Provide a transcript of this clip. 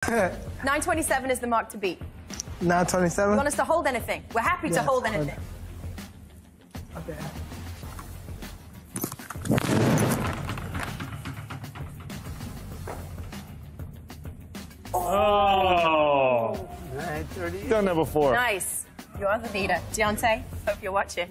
927 is the mark to beat. 927. You want us to hold anything? We're happy to Yes, hold hold anything. Okay. Oh, 930. done that before. Nice. You're the leader. Deontay, hope you're watching.